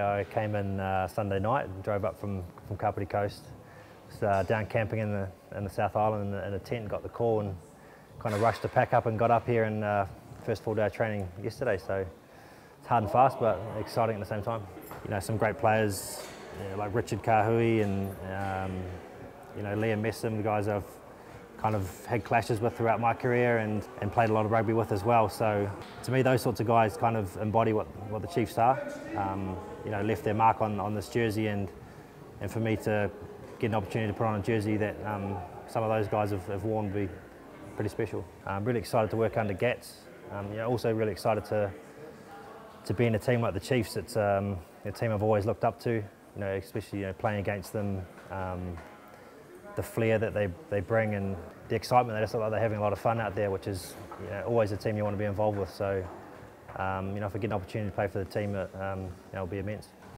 I came in uh, Sunday night and drove up from, from Kapiti Coast. Was, uh, down camping in the, in the South Island in, a tent, got the call and kind of rushed to pack up and got up here and uh, first full day of training yesterday. So it's hard and fast, but exciting at the same time. You know, some great players you know, like Richard Kahui and um, you know Liam Messam, the guys I've kind of had clashes with throughout my career and, and played a lot of rugby with as well. So to me, those sorts of guys kind of embody what, what the Chiefs are. Um, you know, left their mark on, on this jersey and, and for me to get an opportunity to put on a jersey that um, some of those guys have, have worn would be pretty special. I'm really excited to work under Gats. Um, you know, also really excited to to be in a team like the Chiefs. It's um, a team I've always looked up to. You know, especially you know playing against them, um, the flair that they, they bring and the excitement. They just look like they're having a lot of fun out there, which is you know, always a team you want to be involved with. So, um, you know, if I get an opportunity to play for the team, it, um, it'll be immense.